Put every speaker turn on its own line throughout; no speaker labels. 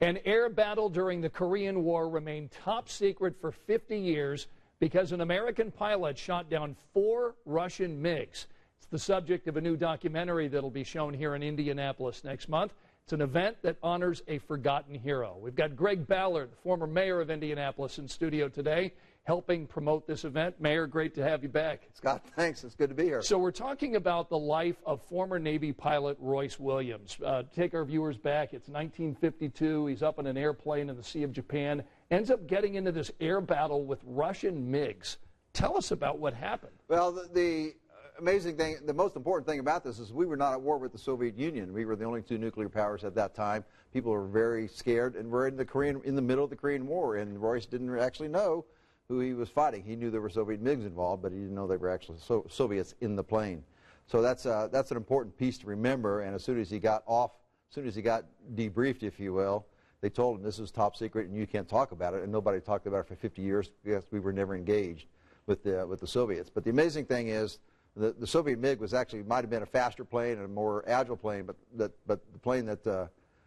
An air battle during the Korean War remained top secret for 50 years because an American pilot shot down four Russian MiGs. It's the subject of a new documentary that'll be shown here in Indianapolis next month. It's an event that honors a forgotten hero. We've got Greg Ballard, the former mayor of Indianapolis, in studio today helping promote this event. Mayor, great to have you back.
Scott, thanks. It's good to be here.
So, we're talking about the life of former Navy pilot Royce Williams. Uh, take our viewers back. It's 1952. He's up in an airplane in the Sea of Japan, ends up getting into this air battle with Russian MiGs. Tell us about what happened.
Well, the, the amazing thing, the most important thing about this is we were not at war with the Soviet Union. We were the only two nuclear powers at that time. People were very scared, and we're in the Korean, in the middle of the Korean War, and Royce didn't actually know who he was fighting. He knew there were Soviet MiGs involved, but he didn't know they were actually so Soviets in the plane. So that's, uh, that's an important piece to remember. And as soon as he got off, as soon as he got debriefed, if you will, they told him this is top secret and you can't talk about it. And nobody talked about it for 50 years because we were never engaged with the, with the Soviets. But the amazing thing is the, the Soviet MiG was actually, might have been a faster plane and a more agile plane, but, that, but the plane that uh,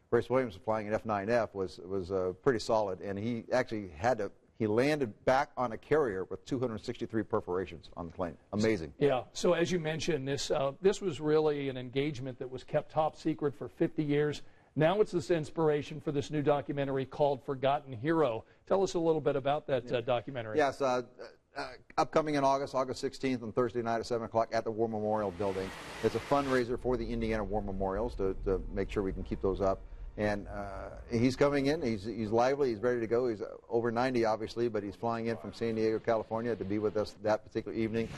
Royce Williams was flying, an F-9F, was, was uh, pretty solid. And he actually had to he landed back on a carrier with 263 perforations on the plane. Amazing.
Yeah. So as you mentioned, this uh, this was really an engagement that was kept top secret for 50 years. Now it's this inspiration for this new documentary called Forgotten Hero. Tell us a little bit about that uh, documentary.
Yes. Uh, uh, upcoming in August, August 16th on Thursday night at 7 o'clock at the War Memorial Building. It's a fundraiser for the Indiana War Memorials to, to make sure we can keep those up. And uh, he's coming in. He's, he's lively. He's ready to go. He's over 90, obviously, but he's flying in from San Diego, California, to be with us that particular evening.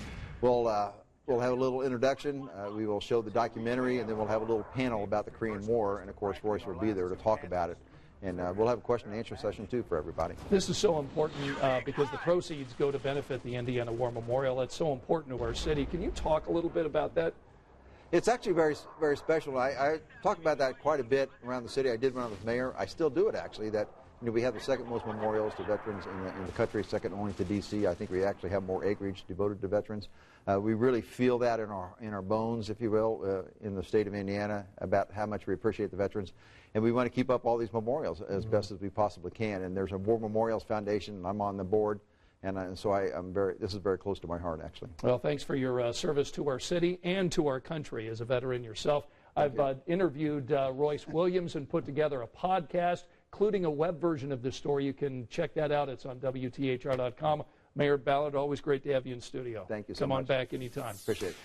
We'll uh, we'll have a little introduction. Uh, we will show the documentary, and then we'll have a little panel about the Korean War. And of course, Royce will be there to talk about it. And uh, we'll have a question and answer session too for everybody.
This is so important uh, because the proceeds go to benefit the Indiana War Memorial. It's so important to our city. Can you talk a little bit about that?
It's actually very, very special. I, I talk about that quite a bit around the city. I did when I was mayor. I still do it actually. That you know, we have the second most memorials to veterans in the, in the country, second only to D.C. I think we actually have more acreage devoted to veterans. Uh, we really feel that in our in our bones, if you will, uh, in the state of Indiana about how much we appreciate the veterans, and we want to keep up all these memorials as mm-hmm. best as we possibly can. And there's a War Memorials Foundation, and I'm on the board. And, uh, and so I, am very, this is very close to my heart, actually.
Well, thanks for your uh, service to our city and to our country as a veteran yourself. I've uh, interviewed uh, Royce Williams and put together a podcast, including a web version of this story. You can check that out. It's on WTHR.com. Mayor Ballard, always great to have you in studio.
Thank you so
Come
much.
on back anytime.
Appreciate it.